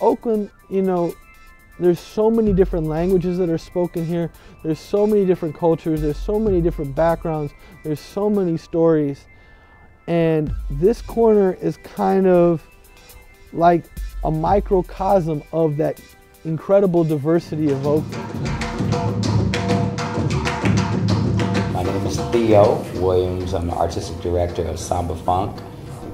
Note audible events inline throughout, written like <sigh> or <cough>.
Oakland, you know, there's so many different languages that are spoken here. There's so many different cultures. There's so many different backgrounds. There's so many stories. And this corner is kind of like a microcosm of that incredible diversity of Oakland. My name is Theo Williams. I'm the artistic director of Samba Funk.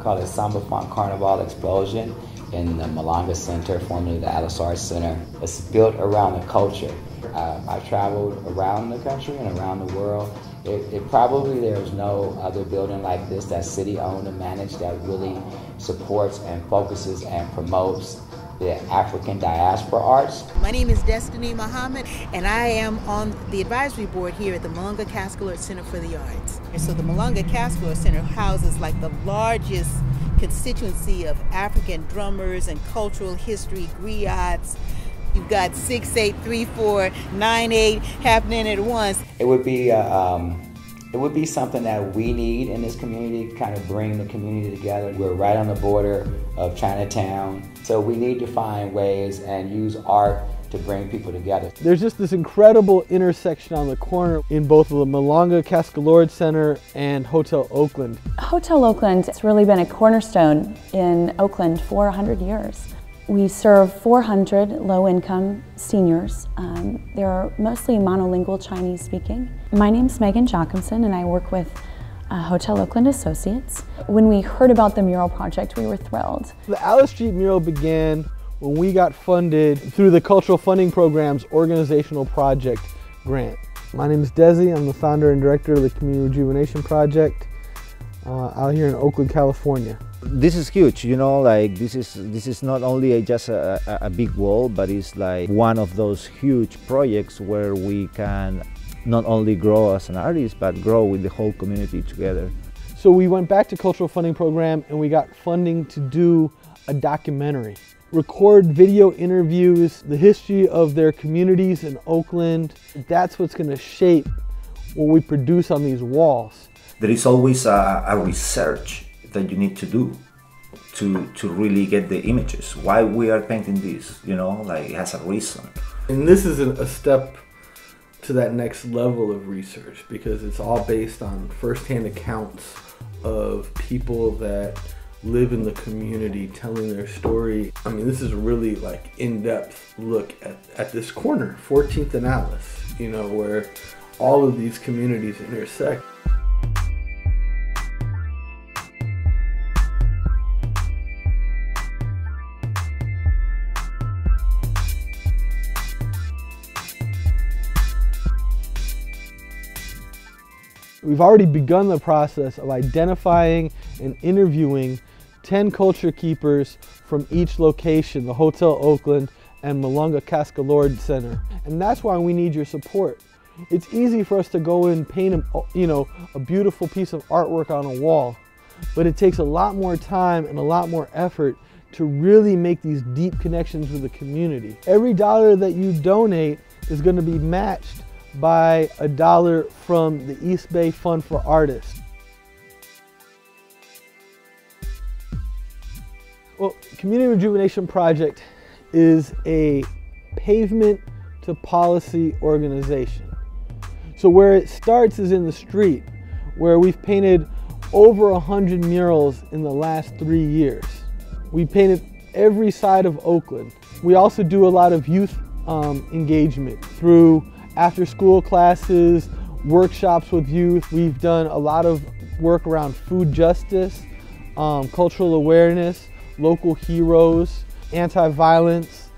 We call it Samba Funk Carnival Explosion in the Malonga Center, formerly the Arts Center. It's built around the culture. Uh, I've traveled around the country and around the world. It, it probably there's no other building like this that's city owned and managed that really supports and focuses and promotes the African diaspora arts. My name is Destiny Muhammad, and I am on the advisory board here at the Malonga Casquelourd Center for the Arts. So the Malonga Casquelourd Center houses like the largest constituency of African drummers and cultural history griots. You've got six, eight, three, four, nine, eight happening at once. It would be uh, um, it would be something that we need in this community, kind of bring the community together. We're right on the border of Chinatown, so we need to find ways and use art to bring people together. There's just this incredible intersection on the corner in both the Malonga Casquelourd Center and Hotel Oakland. Hotel Oakland has really been a cornerstone in Oakland for 100 years. We serve 400 low-income seniors. Um, they're mostly monolingual Chinese speaking. My name's Megan Jacobson and I work with uh, Hotel Oakland Associates. When we heard about the mural project, we were thrilled. The Alice Street mural began when we got funded through the Cultural Funding Program's Organizational Project grant. My name is Desi. I'm the founder and director of the Community Rejuvenation Project uh, out here in Oakland, California. This is huge you know like this is this is not only a, just a, a, big wall but it's like one of those huge projects where we can not only grow as an artist but grow with the whole community together. So we went back to cultural funding program and we got funding to do a documentary. Record video interviews the history of their communities in oakland. That's what's going to shape what we produce on these walls there is always a, a research that you need to do to to really get the images. Why we are painting this you know like it has a reason. And this is a step to that next level of research because it's all based on firsthand accounts of people that live in the community telling their story. I mean this is really like in-depth look at, at this corner 14th and alice you know where all of these communities intersect We've already begun the process of identifying and interviewing 10 culture keepers from each location, the Hotel Oakland and Malonga Casquelourd Center. And that's why we need your support. It's easy for us to go and paint a, you know, a beautiful piece of artwork on a wall, but it takes a lot more time and a lot more effort to really make these deep connections with the community. Every dollar that you donate is going to be matched by a dollar from the East Bay Fund for Artists. Well, Community Rejuvenation Project is a pavement to policy organization. So where it starts is in the street, where we've painted over 100 murals in the last three years. We painted every side of Oakland. We also do a lot of youth um, engagement through after school classes, workshops with youth. We've done a lot of work around food justice, um, cultural awareness, local heroes, anti-violence,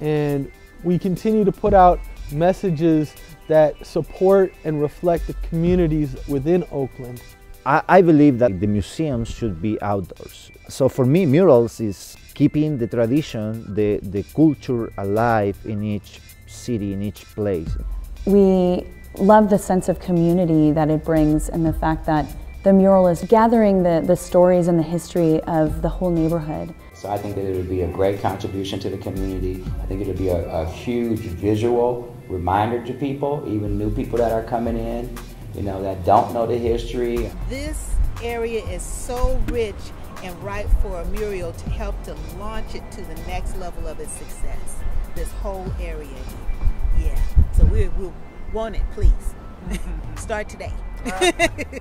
and we continue to put out messages that support and reflect the communities within Oakland. I, I believe that the museums should be outdoors. So for me, murals is keeping the tradition, the, the culture alive in each city, in each place. We love the sense of community that it brings and the fact that the mural is gathering the, the stories and the history of the whole neighborhood. So I think that it would be a great contribution to the community. I think it would be a, a huge visual reminder to people, even new people that are coming in, you know, that don't know the history. This area is so rich and write for Muriel to help to launch it to the next level of its success. This whole area here. Yeah. So we we want it, please. <laughs> Start today. <laughs>